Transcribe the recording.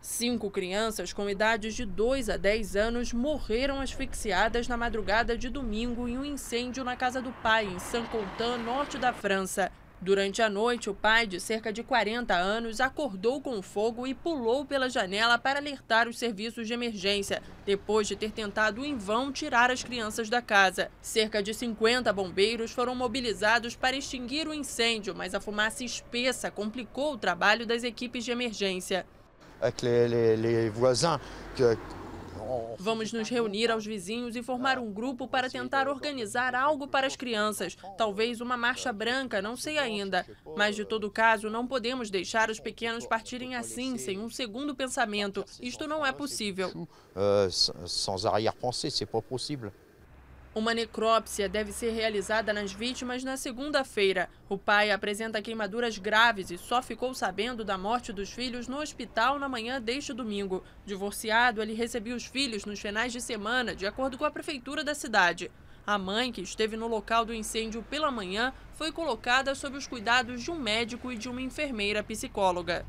Cinco crianças com idades de 2 a 10 anos morreram asfixiadas na madrugada de domingo em um incêndio na casa do pai, em Saint-Quentin, norte da França. Durante a noite, o pai, de cerca de 40 anos, acordou com o fogo e pulou pela janela para alertar os serviços de emergência, depois de ter tentado em vão tirar as crianças da casa. Cerca de 50 bombeiros foram mobilizados para extinguir o incêndio, mas a fumaça espessa complicou o trabalho das equipes de emergência. Vamos nos reunir aos vizinhos e formar um grupo para tentar organizar algo para as crianças. Talvez uma marcha branca, não sei ainda. Mas, de todo caso, não podemos deixar os pequenos partirem assim, sem um segundo pensamento. Isto não é possível. Sans arrière-pensée, c'est pas possible. Uma necrópsia deve ser realizada nas vítimas na segunda-feira. O pai apresenta queimaduras graves e só ficou sabendo da morte dos filhos no hospital na manhã deste domingo. Divorciado, ele recebia os filhos nos finais de semana, de acordo com a prefeitura da cidade. A mãe, que esteve no local do incêndio pela manhã, foi colocada sob os cuidados de um médico e de uma enfermeira psicóloga.